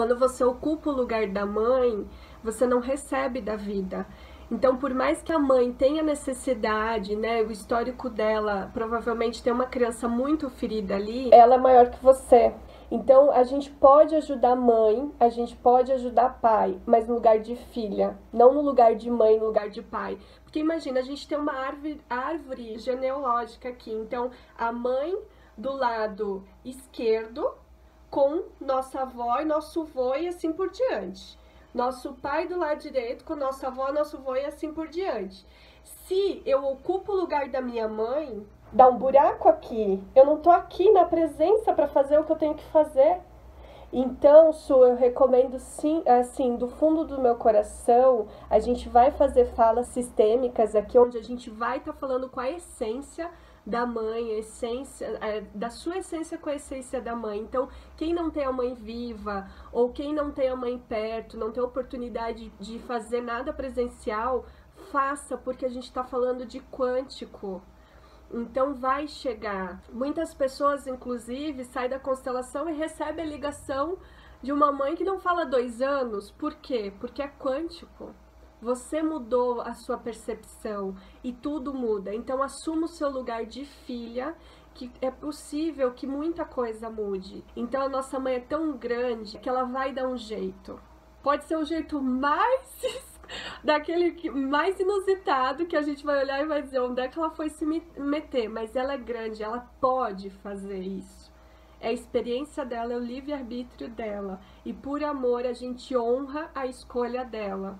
Quando você ocupa o lugar da mãe, você não recebe da vida. Então, por mais que a mãe tenha necessidade, né, o histórico dela provavelmente tem uma criança muito ferida ali, ela é maior que você. Então, a gente pode ajudar mãe, a gente pode ajudar pai, mas no lugar de filha, não no lugar de mãe, no lugar de pai. Porque imagina, a gente tem uma árvore, árvore genealógica aqui. Então, a mãe do lado esquerdo com nossa avó e nosso avô e assim por diante nosso pai do lado direito com nossa avó, nosso avô e assim por diante. Se eu ocupo o lugar da minha mãe, dá um buraco aqui. Eu não tô aqui na presença para fazer o que eu tenho que fazer. Então, Su, eu recomendo sim, assim, do fundo do meu coração, a gente vai fazer falas sistêmicas aqui, onde a gente vai estar tá falando com a essência da mãe, a essência, é, da sua essência com a essência da mãe. Então, quem não tem a mãe viva, ou quem não tem a mãe perto, não tem oportunidade de fazer nada presencial, faça, porque a gente está falando de quântico. Então vai chegar. Muitas pessoas, inclusive, saem da constelação e recebem a ligação de uma mãe que não fala dois anos. Por quê? Porque é quântico. Você mudou a sua percepção e tudo muda. Então assuma o seu lugar de filha, que é possível que muita coisa mude. Então a nossa mãe é tão grande que ela vai dar um jeito. Pode ser o um jeito mais daquele que, mais inusitado que a gente vai olhar e vai dizer onde é que ela foi se meter, mas ela é grande, ela pode fazer isso. É a experiência dela, é o livre-arbítrio dela. E por amor a gente honra a escolha dela.